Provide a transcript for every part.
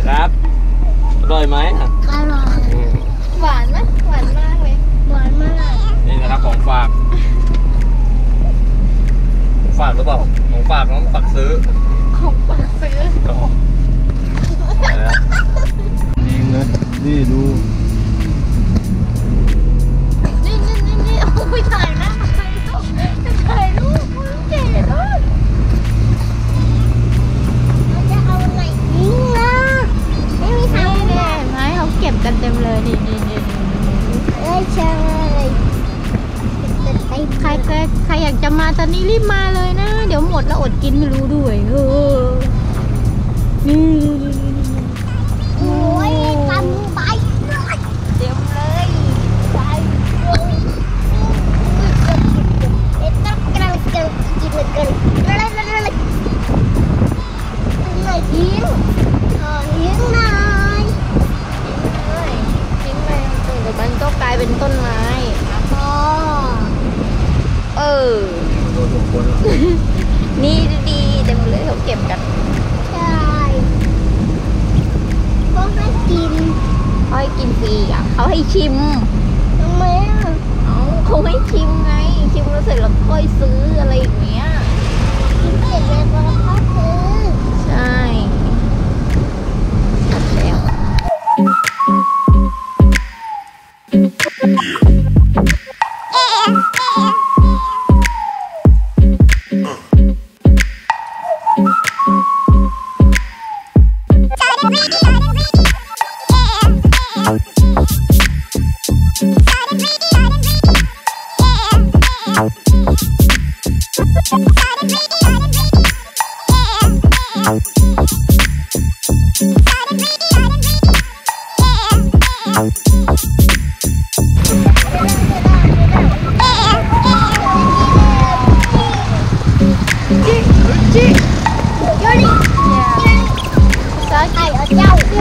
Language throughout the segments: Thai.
อะครับ อร่อยไหมอะอร่อยหวานไหมหวานมากเลยหวานมากนี่นะครับของฝาก ของฝากหรือเปล่า ของฝากน้องฝากซื้อ อยากจะมาตอนนี้รีบมาเลยนะ เดี๋ยวหมดแล้วอดกินไม่รู้ด้วยเออนี่ เขาให้ชิมทำไมอะเขาให้ชิมไง ชิมแล้วเสร็จแล้วค่อยซื้ออะไรอย่างเงี้ย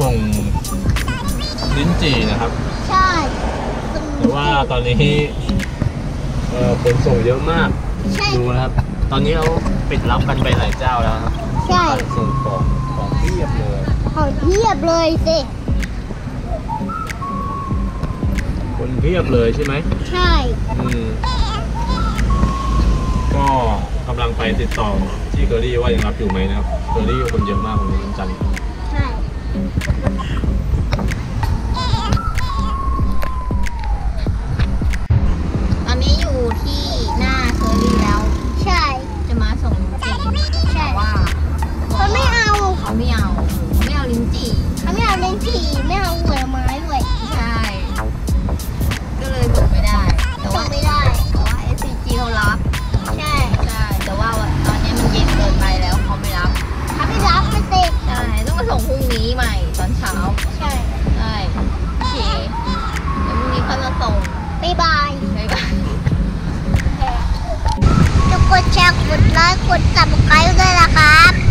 ส่งลิ้นจี่นะครับ ใช่แต่ว่าตอนนี้เออขนส่งเยอะมากดูนะครับ ตอนนี้เขาปิดรับกันไปหลายเจ้าแล้วครับใช่กาส่งของของเพียบเลยของเพียบเลยสิคนเพียบเลยใช่ไหมใช่อืมก็กำลังไปติดต่อที่เกอรี่ว่ายังรับอยู่ไหมนะครับเกอรี่คนเยอะมากของจันทร์ กดแชร์กดไลค์กด subscribe ด้วยนะครับ